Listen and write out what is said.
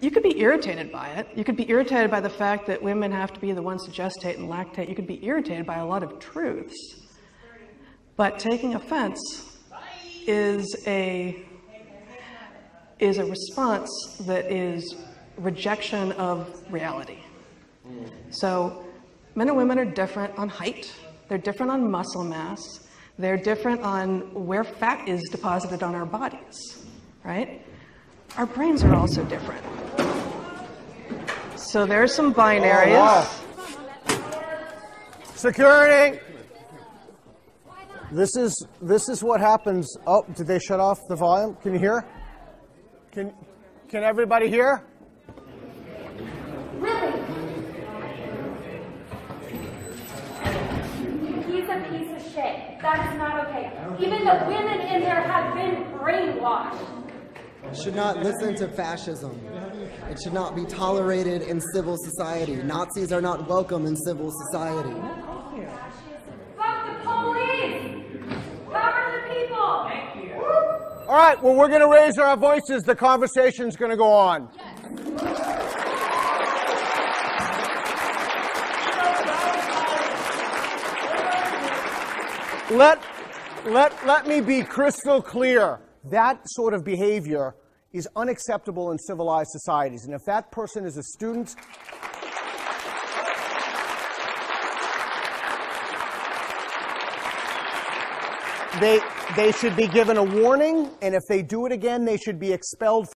you could be irritated by it. You could be irritated by the fact that women have to be the ones to gestate and lactate. You could be irritated by a lot of truths. But taking offense is a is a response that is rejection of reality. So men and women are different on height, they're different on muscle mass, they're different on where fat is deposited on our bodies, right? Our brains are also different. So there's some binaries. Oh, wow. Security. This is this is what happens. Oh, did they shut off the volume? Can you hear? Can can everybody hear? Really? He's a piece of shit. That is not okay. Even the women in there have been brainwashed. Should not listen to fascism. It should not be tolerated in civil society. Nazis are not welcome in civil society. Fuck the police! Cover the people! Thank you. All right. Well, we're going to raise our voices. The conversation's going to go on. Let, let, let me be crystal clear. That sort of behavior is unacceptable in civilized societies. And if that person is a student, they, they should be given a warning. And if they do it again, they should be expelled